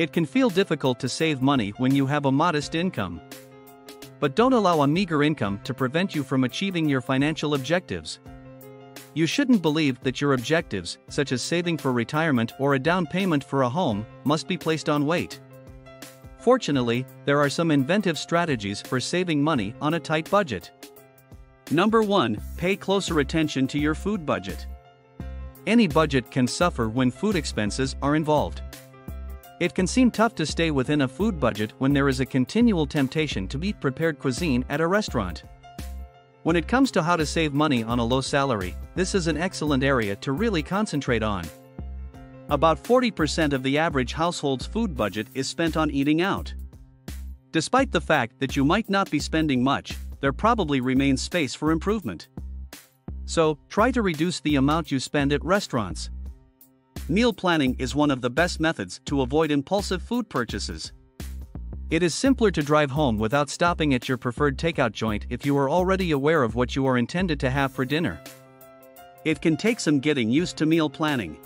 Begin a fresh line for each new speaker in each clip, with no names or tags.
It can feel difficult to save money when you have a modest income. But don't allow a meager income to prevent you from achieving your financial objectives. You shouldn't believe that your objectives, such as saving for retirement or a down payment for a home, must be placed on wait. Fortunately, there are some inventive strategies for saving money on a tight budget. Number 1 Pay closer attention to your food budget. Any budget can suffer when food expenses are involved. It can seem tough to stay within a food budget when there is a continual temptation to eat prepared cuisine at a restaurant. When it comes to how to save money on a low salary, this is an excellent area to really concentrate on. About 40% of the average household's food budget is spent on eating out. Despite the fact that you might not be spending much, there probably remains space for improvement. So, try to reduce the amount you spend at restaurants. Meal planning is one of the best methods to avoid impulsive food purchases. It is simpler to drive home without stopping at your preferred takeout joint if you are already aware of what you are intended to have for dinner. It can take some getting used to meal planning.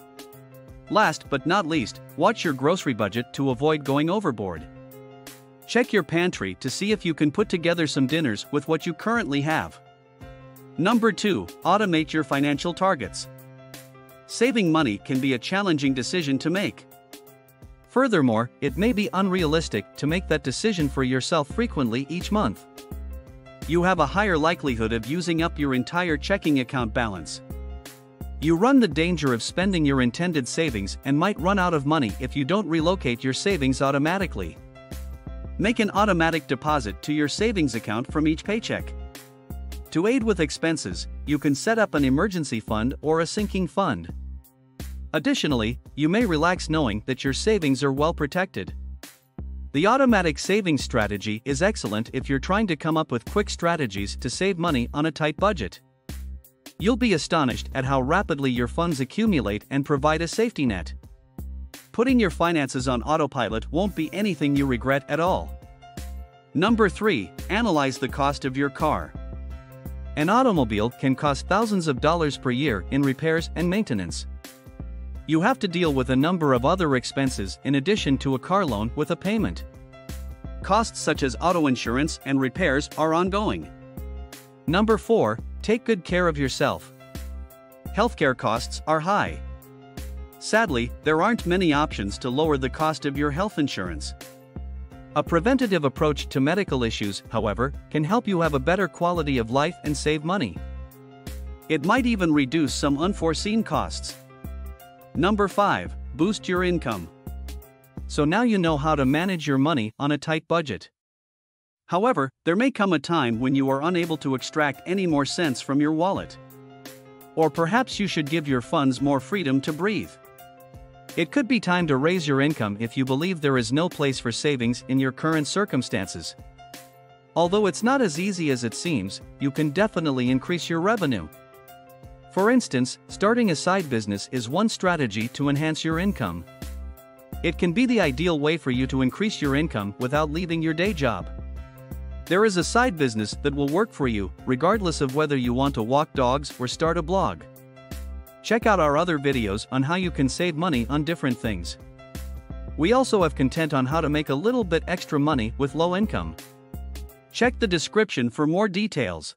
Last but not least, watch your grocery budget to avoid going overboard. Check your pantry to see if you can put together some dinners with what you currently have. Number 2. Automate your financial targets. Saving money can be a challenging decision to make. Furthermore, it may be unrealistic to make that decision for yourself frequently each month. You have a higher likelihood of using up your entire checking account balance. You run the danger of spending your intended savings and might run out of money if you don't relocate your savings automatically. Make an automatic deposit to your savings account from each paycheck. To aid with expenses, you can set up an emergency fund or a sinking fund. Additionally, you may relax knowing that your savings are well protected. The automatic savings strategy is excellent if you're trying to come up with quick strategies to save money on a tight budget. You'll be astonished at how rapidly your funds accumulate and provide a safety net. Putting your finances on autopilot won't be anything you regret at all. Number 3. Analyze the cost of your car. An automobile can cost thousands of dollars per year in repairs and maintenance. You have to deal with a number of other expenses in addition to a car loan with a payment. Costs such as auto insurance and repairs are ongoing. Number 4. Take good care of yourself. Healthcare costs are high. Sadly, there aren't many options to lower the cost of your health insurance. A preventative approach to medical issues, however, can help you have a better quality of life and save money. It might even reduce some unforeseen costs. Number 5. Boost your income. So now you know how to manage your money on a tight budget. However, there may come a time when you are unable to extract any more cents from your wallet. Or perhaps you should give your funds more freedom to breathe. It could be time to raise your income if you believe there is no place for savings in your current circumstances. Although it's not as easy as it seems, you can definitely increase your revenue. For instance, starting a side business is one strategy to enhance your income. It can be the ideal way for you to increase your income without leaving your day job. There is a side business that will work for you, regardless of whether you want to walk dogs or start a blog. Check out our other videos on how you can save money on different things. We also have content on how to make a little bit extra money with low income. Check the description for more details.